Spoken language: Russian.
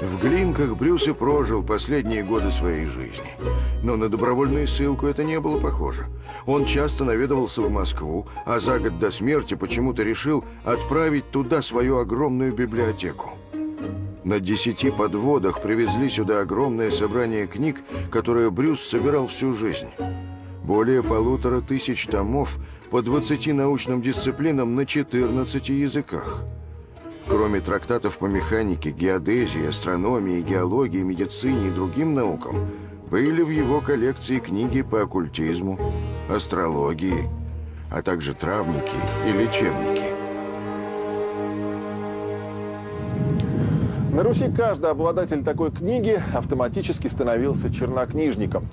В Глинках Брюс и прожил последние годы своей жизни. Но на добровольную ссылку это не было похоже. Он часто наведывался в Москву, а за год до смерти почему-то решил отправить туда свою огромную библиотеку. На десяти подводах привезли сюда огромное собрание книг, которое Брюс собирал всю жизнь. Более полутора тысяч томов по 20 научным дисциплинам на 14 языках. Кроме трактатов по механике, геодезии, астрономии, геологии, медицине и другим наукам, были в его коллекции книги по оккультизму, астрологии, а также травники и лечебники. На Руси каждый обладатель такой книги автоматически становился чернокнижником.